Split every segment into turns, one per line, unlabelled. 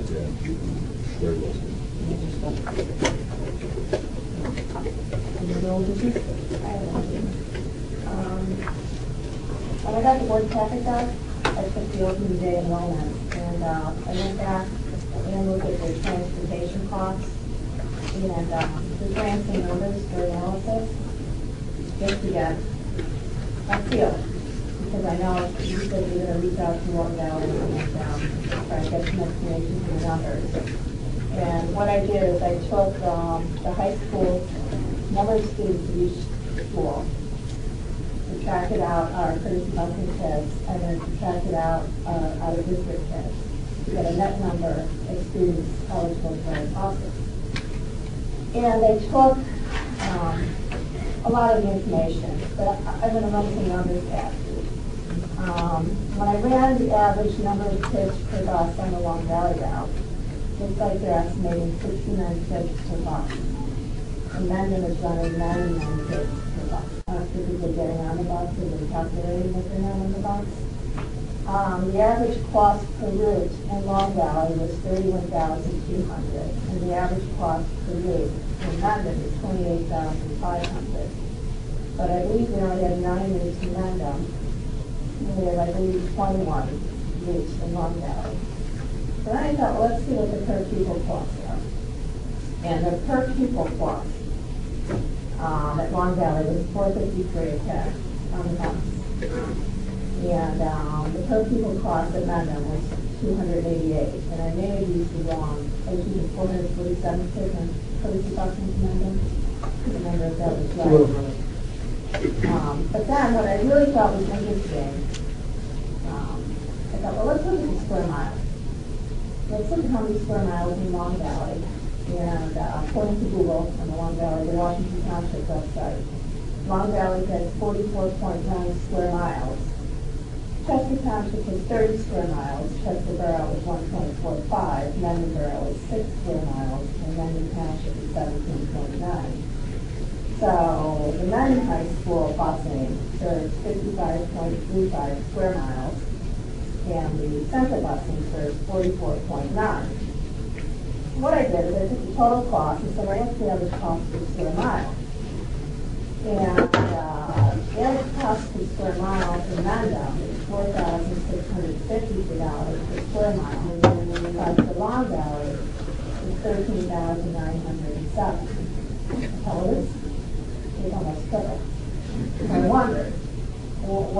Very well.
Um, When I got the board packet back, I took the opening day in enrollment, and uh, I went back and looked at the transportation costs, and um, just ran some numbers for analysis, just to get a feel, because I know you said you're gonna reach out to Morgan Valley and the numbers. And what I did is I took um, the high school number of students in each school, subtracted out our courtesy busing kids, and then subtracted out uh, out of district kids to get a net number of students eligible for our classes. And they took um, a lot of the information, but I'm going to run some numbers you. Um, When I ran the average number of kids per bus on the Long Valley route, looks like they're estimating 69 kids per bus. And Mendham is running 99 kids per bus. Uh, Because they're getting on the bus and they're calculating what they're on the bus. Um, the average cost per route in Long Valley was 31200 and the average cost per route in Mendham is 28500 But I believe we only had nine routes in Mendham, have, I believe, 21 routes in Long Valley. So I thought, let's see what the per pupil costs are. And the per pupil cost, um, at Long Valley was four fifty-three a head on the bus. And, um, the per pupil cost at Mendham was two hundred eighty-eight, and I may have used the wrong, I was using four hundred forty-seven kids on courtesy bus into Mendham. Couldn't remember if that was right. Um, but then what I really thought was interesting, um, I thought, well, let's look at the square miles. Let's look at how many square miles in Long Valley. And uh, according to Google, on the Long Valley, the Washington Township website, Long Valley point nine square miles. Chester Township is thirty square miles, Chester Borough is one point four five, Mendham Borough is six square miles, and Mendham Township is seventeen point nine. So the Mendham High School busing serves 55.35 square miles, and the central busing serves 44.9. What I did is I took the total cost and said, I what's the average cost per square mile? And uh, the average cost per square mile for Mendham is $4,650 per square mile, and then when you buy the Long Valley, it's $13,907.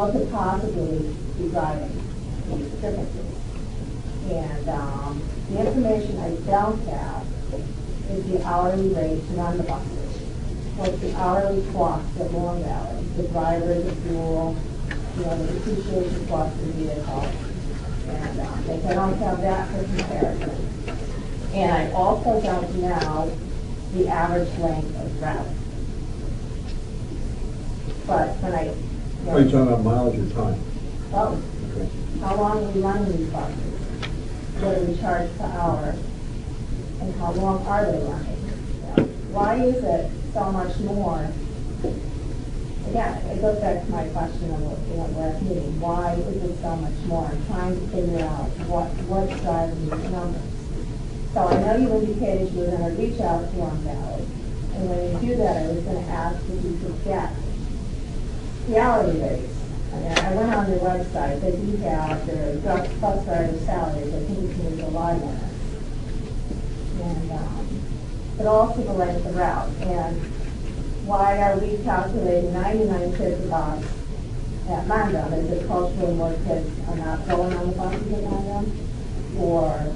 What could possibly be driving these differences? And, um, the information I don't have is the hourly rates on the buses. What's the hourly cost at Long Valley, the driver, the fuel, you know, the depreciation cost of the vehicle. And, um, I don't have that for comparison. And I also don't know the average length of route. But when I.
Are you talking about mileage or time?
Oh,
Okay.
how long are we running these buses? What do we charge per hour? And how long are they running? Why is it so much more? Again, it goes back to my question of, know, last meeting, why is it so much more? I'm trying to figure out what, what's driving these numbers. So I know you indicated you were gonna reach out to Long Valley, and when you do that, I was gonna ask if you could get hourly rates. I went on their website, they do have their bus driver salaries, I think it's the July minutes. And, um, but also the length of route, and why are we calculating ninety-nine kids a bus at Mendham? Is it culturally more kids are not going on the buses at Mendham? Or,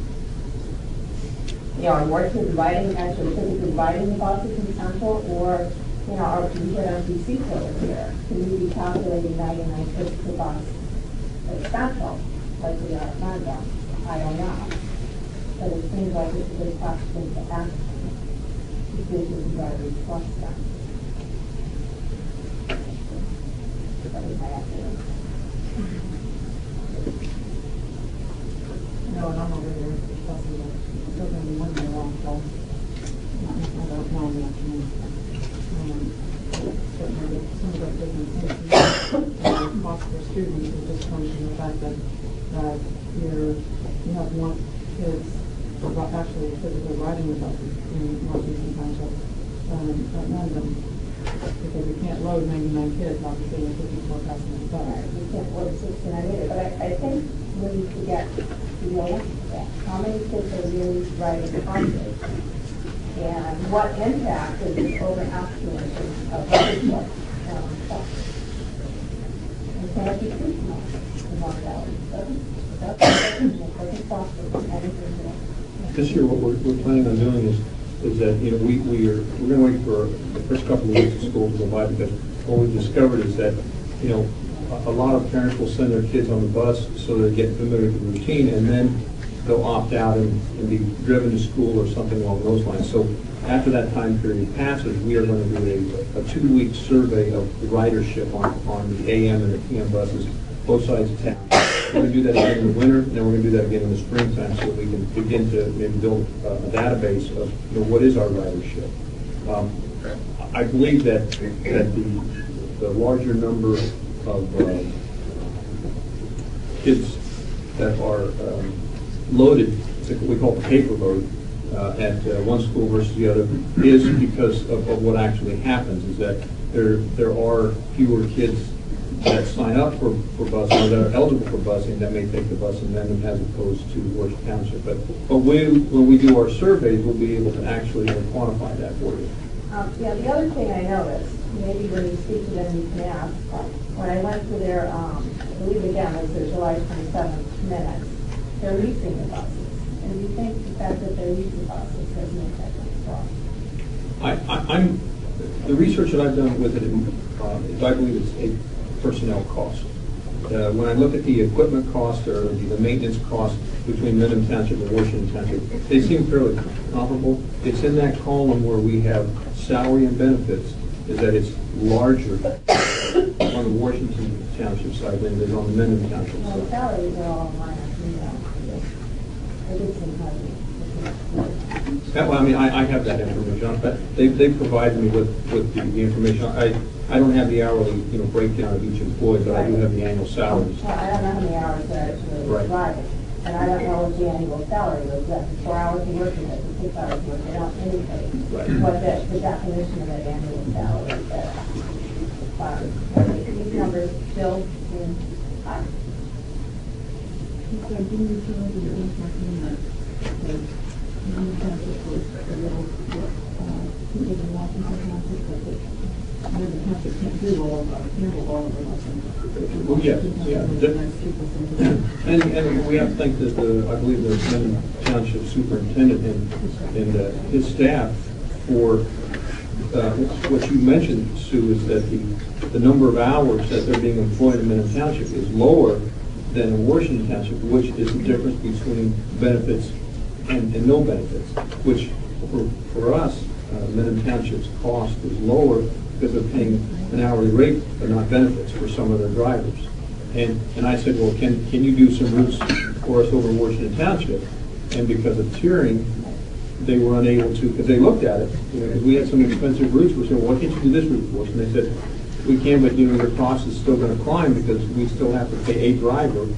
you know, are more kids riding, actually physically riding the buses in Central, or, you know, are we get empty seats over here? Can we be calculating ninety-nine kids per bus at Central, like we are at Mendham? I don't know. But it seems like it's a good question to ask, decision drivers plus them. That was my.
No, and I'm over there discussing it. Still gonna be one year long, so I don't know in the afternoon. Um, Certainly, the- some of that doesn't seem to be, uh, cost per the that, you're, you have more kids actually physically riding the buses in Washington Township, um, none of. Because we can't load ninety-nine kids, obviously, in a fifty-four passenger bus.
You can't work sixty-nine either, but I, I think we need to get to the that. How many kids are really riding buses? And what impact is this over-affluency of buses um? And
This year, what we're, we're planning on doing is, is that, you know, we, we are, we're gonna wait for the first couple of weeks of school to go by, because what we've discovered is that, you know, a, a lot of parents will send their kids on the bus so they get familiar with the routine, and then they'll opt out and, and be driven to school or something along those lines. So after that time period passes, we are gonna do a, a two-week survey of ridership on, on the AM and the PM buses, both sides of town. We're gonna do that again in the winter, and then we're gonna do that again in the springtime, so that we can begin to maybe build a a database of, you know, what is our ridership. Um, I believe that, that the, the larger number of, uh, kids that are um, loaded, we call the paper load, uh, at uh, one school versus the other, is because of, of what actually happens, is that there, there are fewer kids that sign up for, for busing, or that are eligible for busing, that may take the bus Mendham as opposed to Worcester Township. But, but we, when we do our surveys, we'll be able to actually quantify that for you.
Um, yeah, the other thing I noticed, maybe when you speak to them, you can ask, when I went to their, um, I believe again, it was their July twenty-seventh minutes, they're leasing the buses. And you think the fact that they're leasing buses has an impact on the cost?
I, I- I'm, the research that I've done with it, uh, is I believe it's a personnel cost. Uh, When I look at the equipment cost or the maintenance cost between Mendham Township and Washington Township, they seem fairly comparable. It's in that column where we have salary and benefits, is that it's larger on the Washington Township side than it is on the Mendham Township
Well, the
side.
salaries are all minor, you know. I did some.
That, well, I mean, I, I have that information, but they, they provided me with, with the, the information. I, I don't have the hourly, you know, breakdown of each employee, but I do have the annual salaries.
Well, I don't know how many hours they're actually
Right.
driving. And I don't know what the annual salary was, that four hours of working, that's six hours of work, they don't indicate
Right.
what the, the definition of that annual salary is. But, are these numbers still in, uh,
So didn't you feel like you were talking that, that Mendham Township was a little, uh, people in Washington Township, but
Well, yeah, yeah. And, and we have to think that the, I believe the Mendham Township Superintendent and, and uh, his staff for, uh, what you mentioned, Sue, is that the, the number of hours that they're being employed in Mendham Township is lower than in Washington Township, which is the difference between benefits and, and no benefits, which for, for us, uh, Mendham Township's cost is lower because they're paying an hourly rate, but not benefits for some of their drivers. And, and I said, well, can, can you do some routes for us over in Washington Township? And because of tiering, they were unable to, because they looked at it, you know, because we had some expensive routes, we said, well, why can't you do this route for us? And they said, we can, but you know, your cost is still gonna climb because we still have to pay a driver,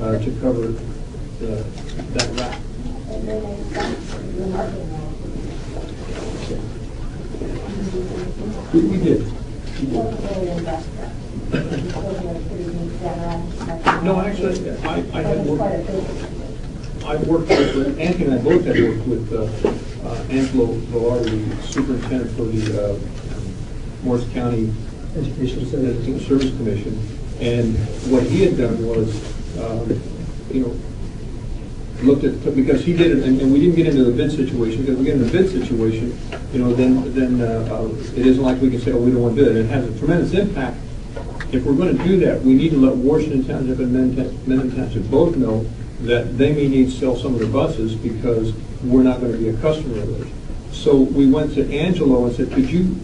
uh, to cover, uh, that route.
and then they,
We, we did. We did.
wasn't really invested. It was a pretty neat general.
No, actually, I, I had
was quite a
worked, I worked with, Anthony and I both had worked with, uh, uh, Angelo Velarde, the superintendent for the, uh, Morris County Education Service Commission. And what he had done was, um, you know, looked at, because he did it, and and we didn't get into the bid situation, because if we get in the bid situation, you know, then, then uh, uh, it isn't like we can say, oh, we don't want to do it. It has a tremendous impact. If we're going to do that, we need to let Washington Township and Mendham Township both know that they may need to sell some of their buses because we're not going to be a customer of theirs. So we went to Angelo and said, could you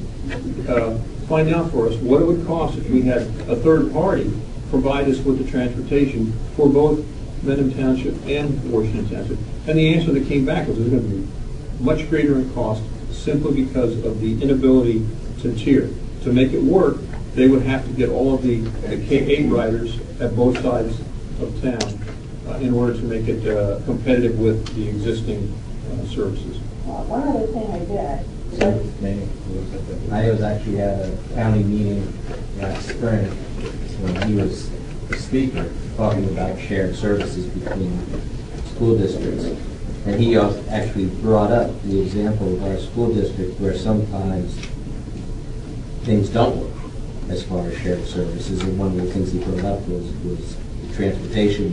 uh, find out for us what it would cost if we had a third party provide us with the transportation for both Mendham Township and Washington Township? And the answer that came back was it was going to be much greater in cost simply because of the inability to tier. To make it work, they would have to get all of the the K-8 riders at both sides of town uh, in order to make it uh, competitive with the existing uh, services.
Uh, One other thing I did,
So, May, I was actually at a county meeting last spring when he was the speaker, talking about shared services between school districts. And he actually brought up the example of our school district where sometimes things don't work as far as shared services. And one of the things he brought up was, was transportation